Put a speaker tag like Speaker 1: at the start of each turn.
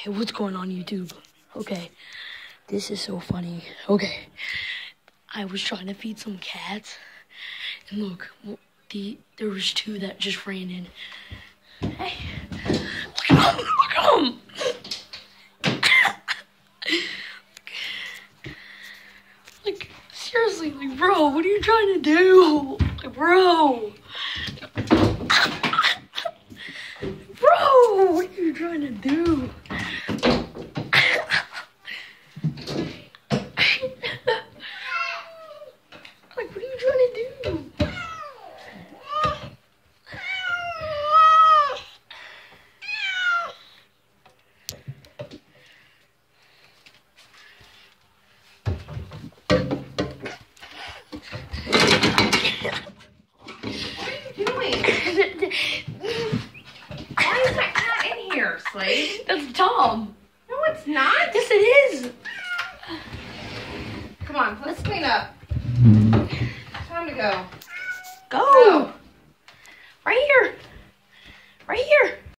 Speaker 1: Okay, what's going on YouTube? Okay, this is so funny. Okay, I was trying to feed some cats, and look, the there was two that just ran in. Hey, look at them! Look at them! like seriously, like bro, what are you trying to do, like? Bro, what are you trying to do? like, what are you trying to do?
Speaker 2: What are you doing? Why is that cat in here, Slade?
Speaker 1: That's Tom.
Speaker 2: No, it's not.
Speaker 1: Yes, it is.
Speaker 2: Come on, let's clean up. Time to go.
Speaker 1: Go.
Speaker 2: Go.
Speaker 1: Right here. Right here.